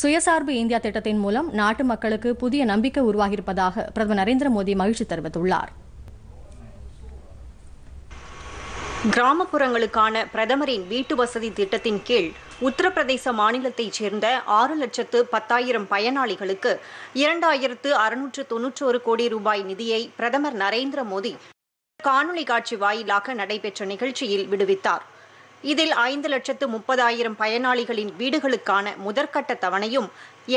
சுயசார்பு இந்தியா திட்டத்தின் மூலம் நாட்டு மக்களுக்கு புதிய நம்பிக்கை உருவாகியிருப்பதாக பிரதமர் நரேந்திர மோடி மகிழ்ச்சி தெரிவித்துள்ளார். கிராமப்புறங்களுக்கான பிரதமரின் வீட்டு வசதி திட்டத்தின் கீழ் உத்தரப்பிரதேச மாநிலத்தைச் சேர்ந்த ஆறு லட்சத்து பத்தாயிரம் பயனாளிகளுக்கு இரண்டாயிரத்து அறுநூற்று தொன்னூற்றோரு கோடி ரூபாய் நிதியை பிரதமர் நரேந்திர மோடி காணொலி காட்சி வாயிலாக நடைபெற்ற நிகழ்ச்சியில் விடுவித்தார். இதில் ஐந்து லட்சத்து முப்பதாயிரம் பயனாளிகளின் வீடுகளுக்கான முதற்கட்ட தவணையும்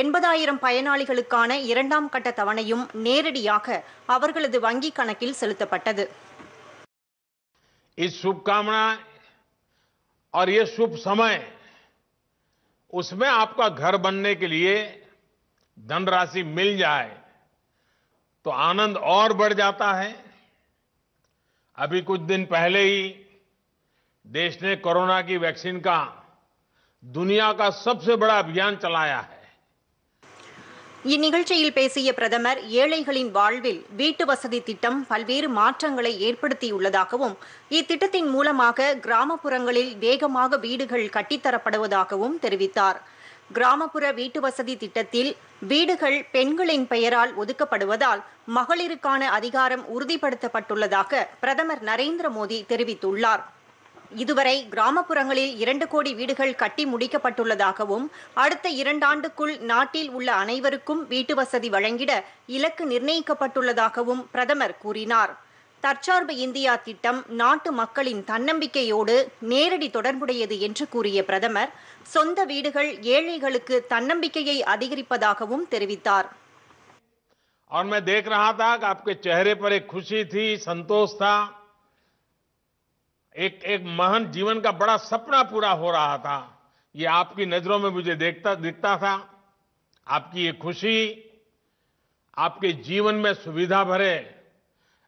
எண்பதாயிரம் பயனாளிகளுக்கான இரண்டாம் கட்ட தவணையும் நேரடியாக அவர்களது வங்கிக் கணக்கில் செலுத்தப்பட்டது इस शुभकामना और ये शुभ समय उसमें आपका घर बनने के लिए धनराशि मिल जाए तो आनंद और बढ़ जाता है अभी कुछ दिन पहले ही देश ने कोरोना की वैक्सीन का दुनिया का सबसे बड़ा अभियान चलाया है இந்நிகழ்ச்சியில் பேசிய பிரதமர் ஏழைகளின் வாழ்வில் வீட்டு வசதி திட்டம் பல்வேறு மாற்றங்களை ஏற்படுத்தியுள்ளதாகவும் இத்திட்டத்தின் மூலமாக கிராமப்புறங்களில் வேகமாக வீடுகள் கட்டித்தரப்படுவதாகவும் தெரிவித்தார் கிராமப்புற வீட்டு வசதி திட்டத்தில் வீடுகள் பெண்களின் பெயரால் ஒதுக்கப்படுவதால் மகளிருக்கான அதிகாரம் உறுதிப்படுத்தப்பட்டுள்ளதாக பிரதமர் நரேந்திர மோடி தெரிவித்துள்ளார் இதுவரை கிராமப்புறங்களில் இரண்டு கோடி வீடுகள் கட்டி முடிக்கப்பட்டுள்ளதாகவும் அடுத்த இரண்டாண்டுக்குள் நாட்டில் உள்ள அனைவருக்கும் வீட்டு வசதி வழங்கிட இலக்கு நிர்ணயிக்கப்பட்டுள்ளதாகவும் பிரதமர் கூறினார் தற்சார்பு இந்தியா திட்டம் நாட்டு மக்களின் தன்னம்பிக்கையோடு நேரடி தொடர்புடையது என்று கூறிய பிரதமர் சொந்த வீடுகள் ஏழைகளுக்கு தன்னம்பிக்கையை அதிகரிப்பதாகவும் தெரிவித்தார் और मैं देख रहा था कि आपके चेहरे पर एक खुशी थी संतोष था एक एक महान जीवन का बड़ा सपना पूरा हो रहा था ये आपकी नजरों में मुझे देखता दिखता था आपकी ये खुशी आपके जीवन में सुविधा भरे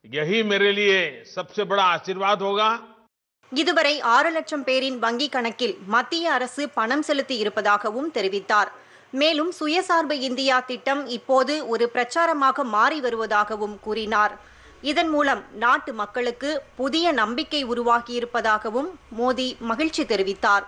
यही मेरे लिए सबसे बड़ा आशीर्वाद होगा இதுவரை ஆறு லட்சம் பேரின் வங்கிக் கணக்கில் மத்திய அரசு பணம் செலுத்தி இருப்பதாகவும் தெரிவித்தார் மேலும் சுயசார்பு இந்தியா திட்டம் இப்போது ஒரு பிரச்சாரமாக மாறி வருவதாகவும் கூறினார் இதன் மூலம் நாட்டு மக்களுக்கு புதிய நம்பிக்கை உருவாகியிருப்பதாகவும் மோடி மகிழ்ச்சி தெரிவித்தார்.